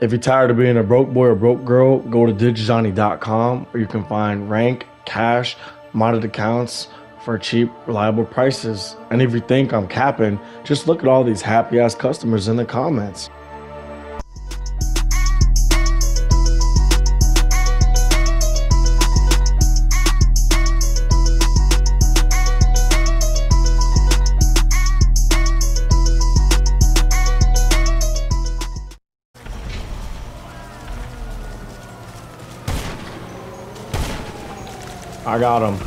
If you're tired of being a broke boy or broke girl, go to digizani.com where you can find rank, cash, modded accounts for cheap, reliable prices. And if you think I'm capping, just look at all these happy ass customers in the comments. I got him.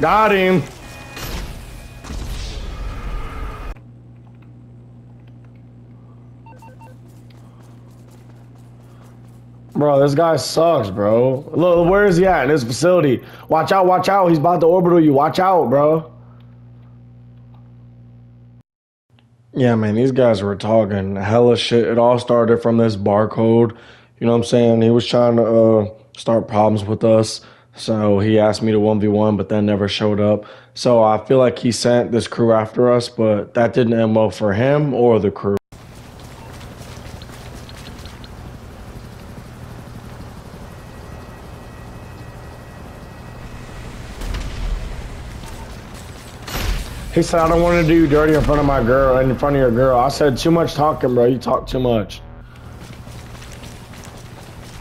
Got him. Bro, this guy sucks, bro. Look, where is he at in his facility? Watch out, watch out. He's about to orbital you. Watch out, bro. Yeah, man, these guys were talking hella shit. It all started from this barcode. You know what I'm saying? He was trying to uh, start problems with us. So he asked me to 1v1, but then never showed up. So I feel like he sent this crew after us, but that didn't end well for him or the crew. He said, I don't want to do dirty in front of my girl, and in front of your girl. I said, too much talking, bro. You talk too much.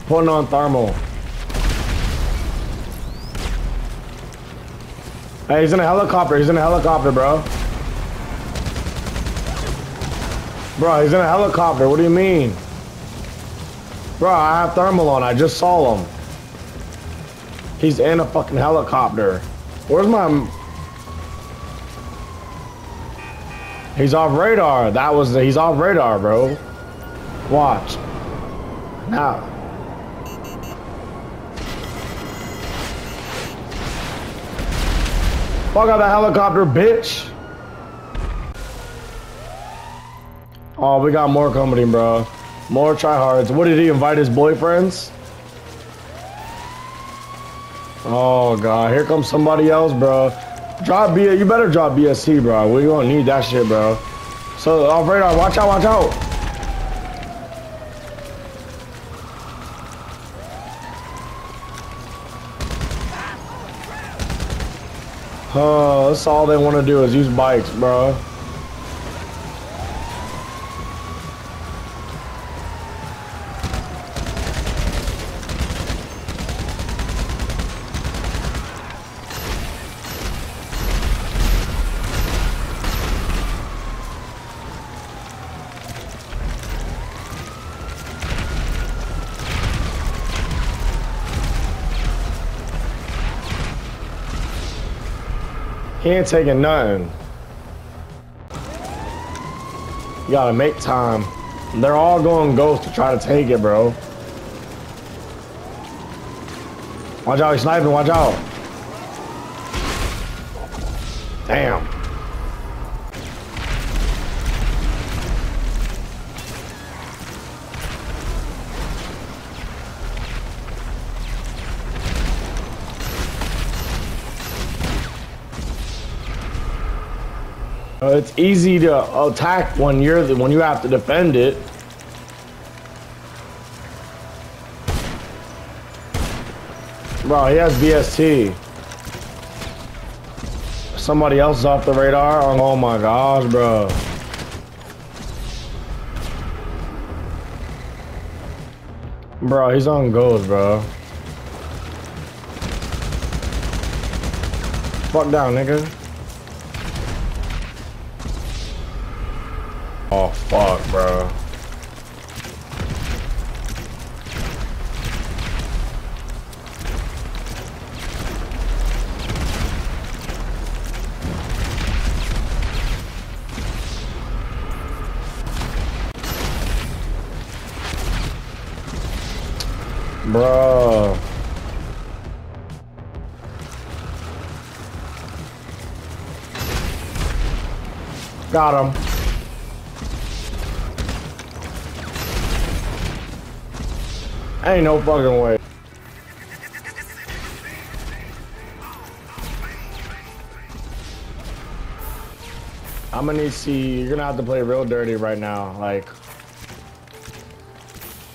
Putting on thermal. Hey, he's in a helicopter. He's in a helicopter, bro. Bro, he's in a helicopter. What do you mean? Bro, I have thermal on. I just saw him. He's in a fucking helicopter. Where's my... He's off radar. That was the, he's off radar, bro. Watch. Now. Fuck out the helicopter, bitch. Oh, we got more coming, bro. More tryhards. What did he invite his boyfriends? Oh god, here comes somebody else, bro. Drop B. You better drop BST, bro. We gonna need that shit, bro. So off radar. Watch out. Watch out. Oh, that's all they want to do is use bikes, bro. He ain't taking nothing. You gotta make time. They're all going ghost to try to take it, bro. Watch out, he's sniping, watch out. Damn. It's easy to attack when you're the, when you have to defend it. Bro, he has BST. Somebody else is off the radar. Oh, oh my gosh, bro. Bro, he's on goals, bro. Fuck down, nigga. Oh, fuck, bro. Bro. Got him. Ain't no fucking way. I'm gonna need to see. You're gonna have to play real dirty right now. Like,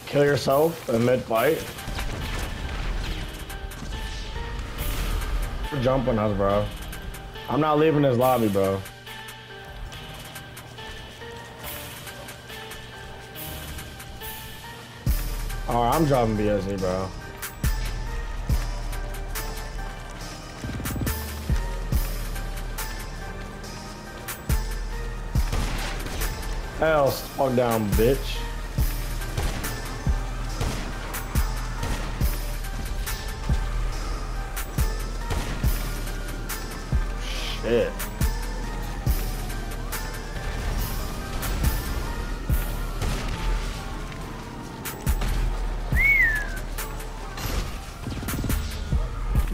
kill yourself in mid fight. Jumping us, bro. I'm not leaving this lobby, bro. Alright, I'm dropping BST, bro. Hell, fuck down, bitch.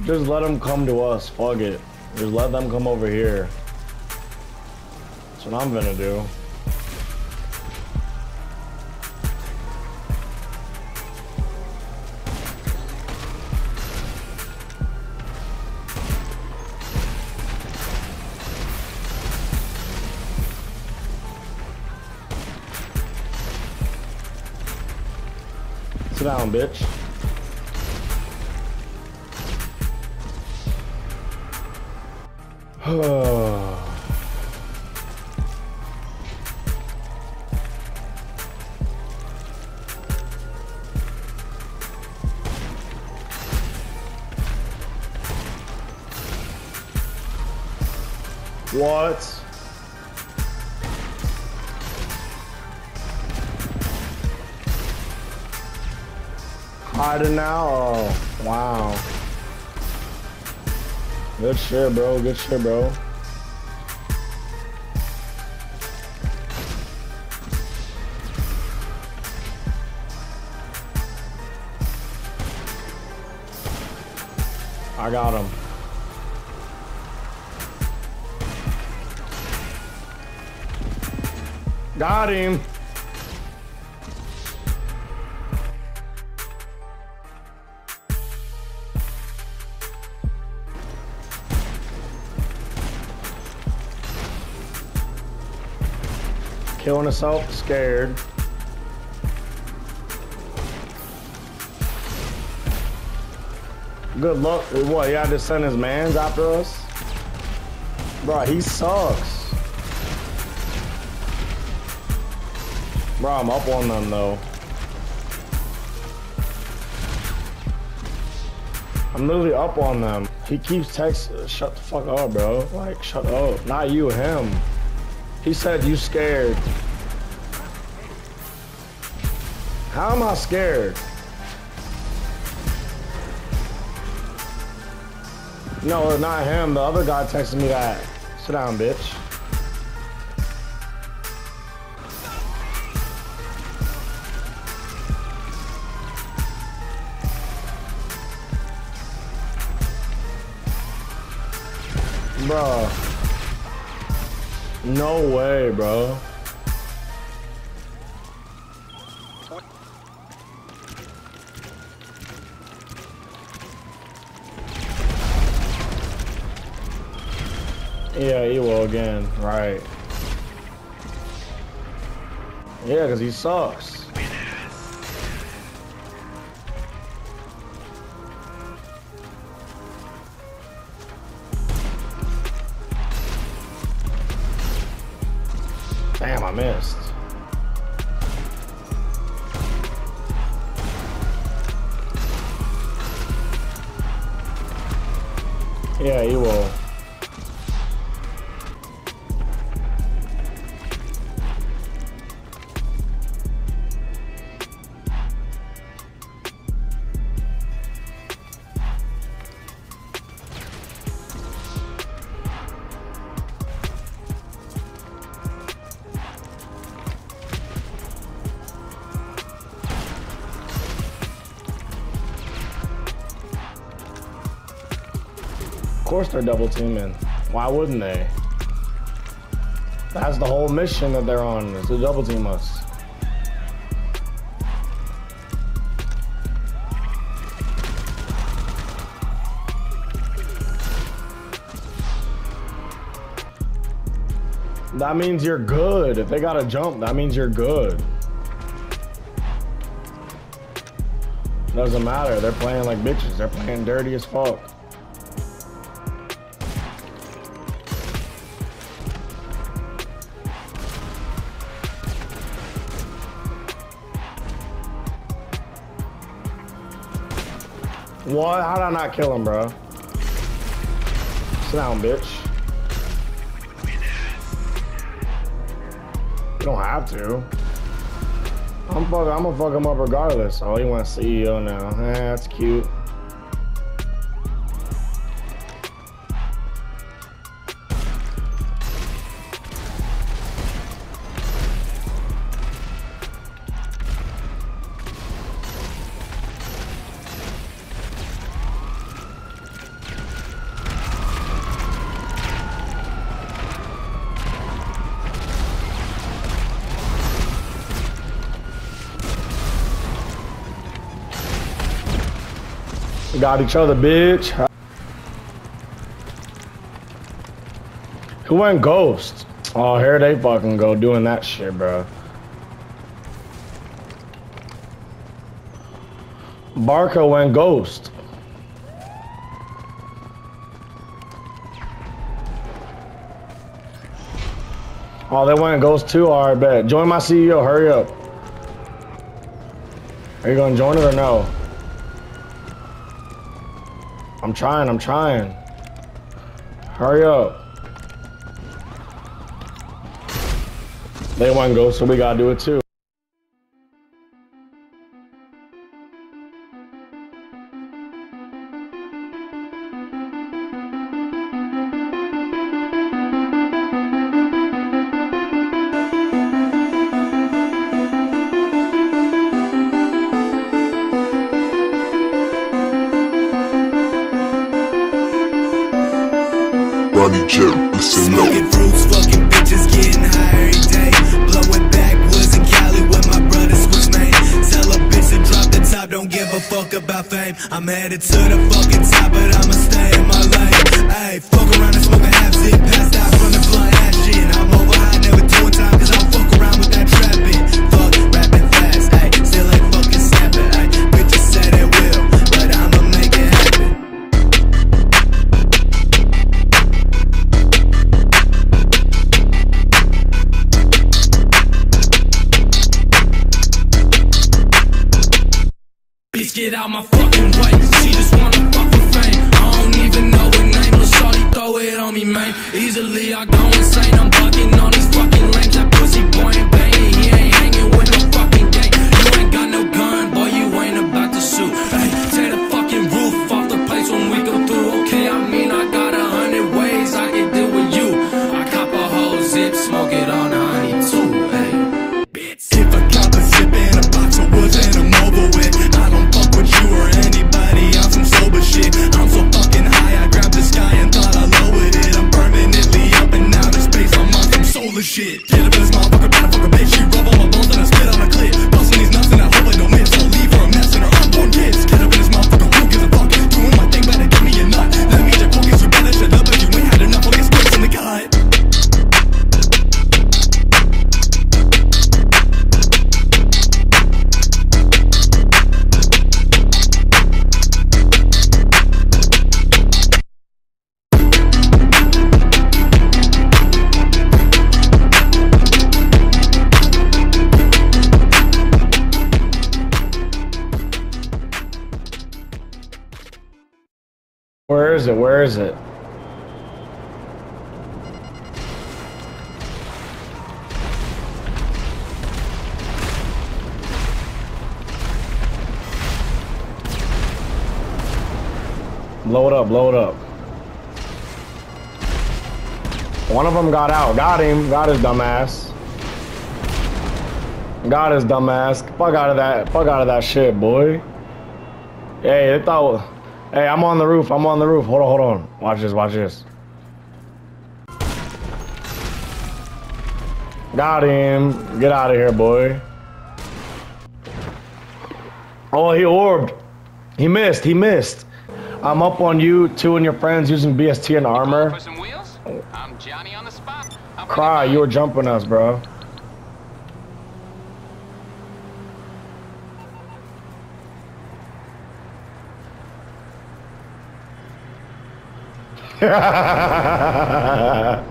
Just let them come to us. Fuck it. Just let them come over here. That's what I'm gonna do. Sit down, bitch. what? Hiding now? Oh, wow. Good shit, bro. Good shit, bro. I got him. Got him. Killing assault, scared. Good luck. What, had to send his mans after us? Bro, he sucks. Bro, I'm up on them though. I'm literally up on them. He keeps texting, shut the fuck up, bro. Like, shut up. Not you, him. He said you scared. How am I scared? No, not him. The other guy texted me that. Sit down, bitch. Bro. No way, bro. Yeah, he will again, right. Yeah, because he sucks. I missed. Yeah, you will. Of course they're double teaming. Why wouldn't they? That's the whole mission that they're on, is to double team us. That means you're good. If they got a jump, that means you're good. Doesn't matter. They're playing like bitches. They're playing dirty as fuck. What? How did I not kill him, bro? Sit down, bitch. You don't have to. I'm fuck, I'm gonna fuck him up regardless. Oh, he wants CEO now. Eh, that's cute. Got each other, bitch. Who went ghost? Oh, here they fucking go doing that shit, bro. Barco went ghost. Oh, they went ghost too? Alright, bet. Join my CEO, hurry up. Are you gonna join it or no? I'm trying, I'm trying. Hurry up. They want to go, so we gotta do it too. About fame. I'm headed to the fucking top, but I'ma stay in my lane. Ayy, fuck around and smoke a half zip, passed out I go insane. I'm bugging on these fucking lames. That pussy boy Blow it up, blow it up. One of them got out. Got him. Got his dumbass. Got his dumbass. Fuck out of that. Fuck out of that shit, boy. Hey, they thought. Hey, I'm on the roof. I'm on the roof. Hold on, hold on. Watch this. Watch this. Got him. Get out of here, boy. Oh, he orbed. He missed. He missed. I'm up on you, two and your friends using BST and armor. For some wheels? I'm Johnny on the spot. Cry, you were jumping us, bro. I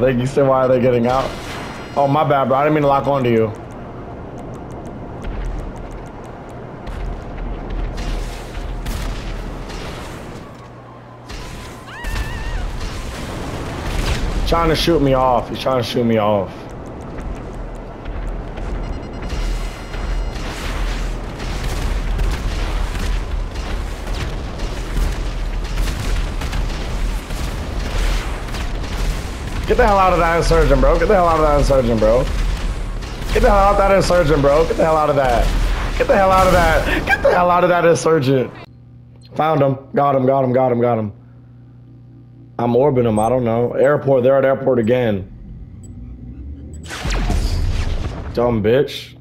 think you said why are they getting out? Oh my bad, bro. I didn't mean to lock onto you. Trying to shoot me off. He's trying to shoot me off. Get the hell out of that insurgent, bro. Get the hell out of that insurgent, bro. Get the hell out of that insurgent, bro. Get the hell out of that. Get the hell out of that. Get the hell out of that insurgent. Found him. Got him, got him, got him, got him. I'm orbiting them. I don't know. Airport. They're at airport again. Dumb bitch.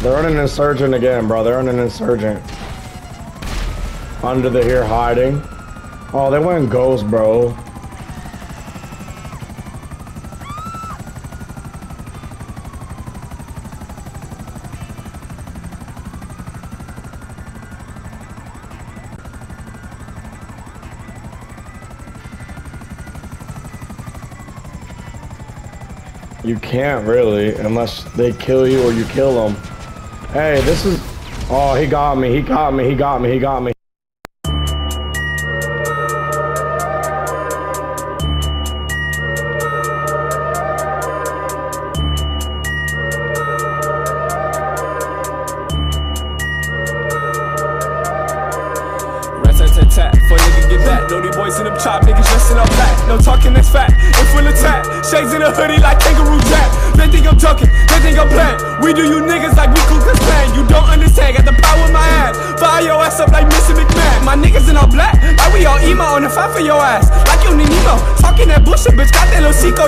They're on an insurgent again, bro. They're on an insurgent. Under the here hiding. Oh, they went ghost, bro. You can't really, unless they kill you or you kill them. Hey, this is. Oh, he got me. He got me. He got me. He got me.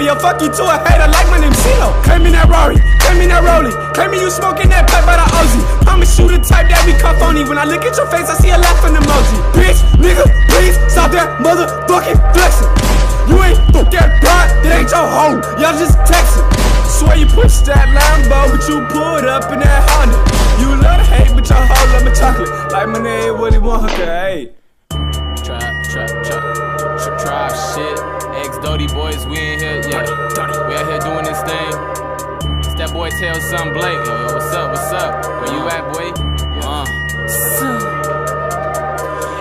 Yo, fuck you to a hater like my name's CeeLo. Claiming that Rory, claiming that Rolly. Claiming you smoking that pipe by the Ozzy. Promise you the type that we cuff on. When I look at your face, I see a laughing emoji. Bitch, nigga, please stop that motherfucking flexing. You ain't fuck that pride, that ain't your home. Y'all just texting. Swear you pushed that Lambo, but you pulled up in that Honda. You love to hate, but your hoe love my chocolate. Like my name Willy Wonka, hey. Trap, trap, trap, trap, trap shit. Doty boys, we in here, yeah. We out here doing this thing. It's that boy tell son Blake. Yo, what's up, what's up? Where you at, boy? Uh.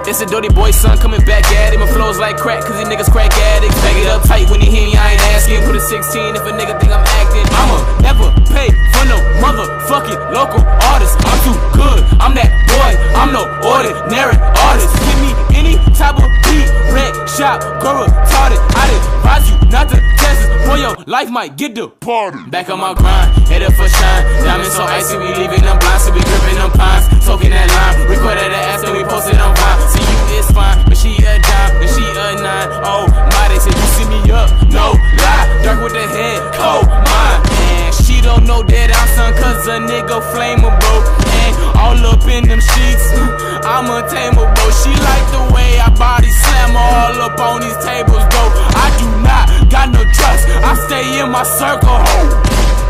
It's a dirty boy son coming back at him. My flows like crack, cause these niggas crack addicts. Bag it up tight when you hear me, I ain't asking. Put a 16 if a nigga think I'm acting. I'ma never pay for no motherfucking local artist. I'm too good, I'm that boy. I'm no ordinary artist. Give me any type of beat, red shot, go retarded. I advise you not to test this. Boy, your life might get departed. Back on my grind, headed for shine. Diamonds so icy, we leaving them blind, so we gripping them pines. Soaking that lime, recorded the ass, then we posted on Vine. See you is fine, but she a dime, and she a nine. Oh my, they said you see me up, no lie. Dark with the head, oh, cold mind. And she don't know that I'm son, cause a nigga flammable. All up in them sheets, I'm untamable. She like the way I body slam all up on these tables, though. I do not got no trust, I stay in my circle. Ho.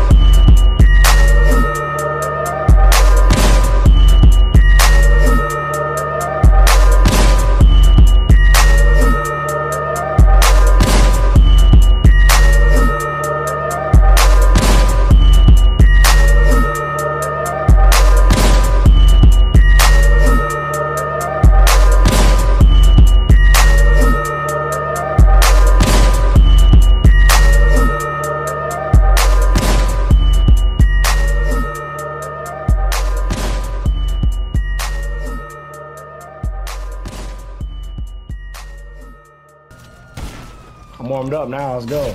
Up now. Let's go.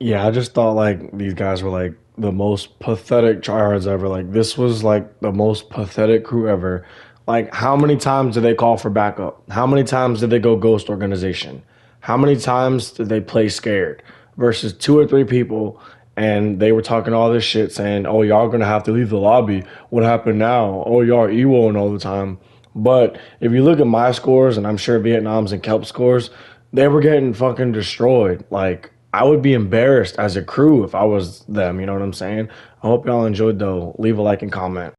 Yeah, I just thought like these guys were like the most pathetic tryhards ever. Like this was like the most pathetic crew ever. Like how many times did they call for backup? How many times did they go ghost organization? How many times did they play scared versus two or three people and they were talking all this shit saying, "Oh, y'all gonna have to leave the lobby. What happened now? Oh, y'all ewoing all the time." But if you look at my scores, and I'm sure Vietnam's and Kelp scores, they were getting fucking destroyed. Like I would be embarrassed as a crew if I was them. You know what I'm saying? I hope y'all enjoyed though. Leave a like and comment.